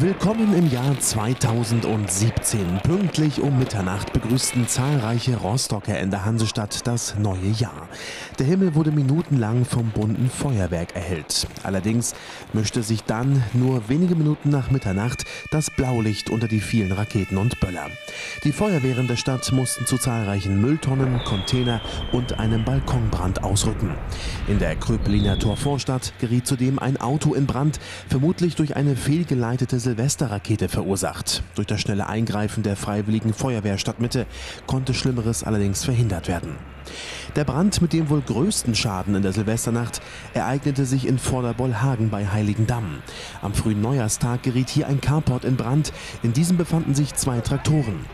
Willkommen im Jahr 2017. Pünktlich um Mitternacht begrüßten zahlreiche Rostocker in der Hansestadt das neue Jahr. Der Himmel wurde minutenlang vom bunten Feuerwerk erhellt. Allerdings mischte sich dann nur wenige Minuten nach Mitternacht das Blaulicht unter die vielen Raketen und Böller. Die Feuerwehren der Stadt mussten zu zahlreichen Mülltonnen, Container und einem Balkonbrand ausrücken. In der Kröpeliner Torvorstadt geriet zudem ein Auto in Brand, vermutlich durch eine fehlgeleitete Silvesterrakete verursacht. Durch das schnelle Eingreifen der Freiwilligen Feuerwehr Stadtmitte konnte Schlimmeres allerdings verhindert werden. Der Brand mit dem wohl größten Schaden in der Silvesternacht ereignete sich in Vorderbollhagen bei Heiligendamm. Am frühen Neujahrstag geriet hier ein Carport in Brand. In diesem befanden sich zwei Traktoren.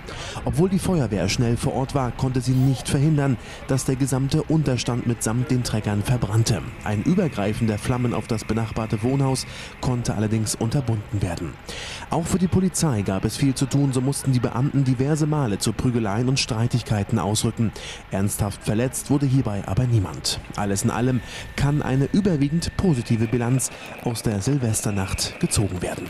Obwohl die Feuerwehr schnell vor Ort war, konnte sie nicht verhindern, dass der gesamte Unterstand mitsamt den Treckern verbrannte. Ein Übergreifen der Flammen auf das benachbarte Wohnhaus konnte allerdings unterbunden werden. Auch für die Polizei gab es viel zu tun, so mussten die Beamten diverse Male zu Prügeleien und Streitigkeiten ausrücken. Ernsthaft verletzt wurde hierbei aber niemand. Alles in allem kann eine überwiegend positive Bilanz aus der Silvesternacht gezogen werden.